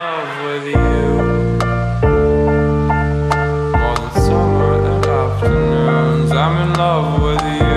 love with you. More than summer and afternoons, I'm in love with you.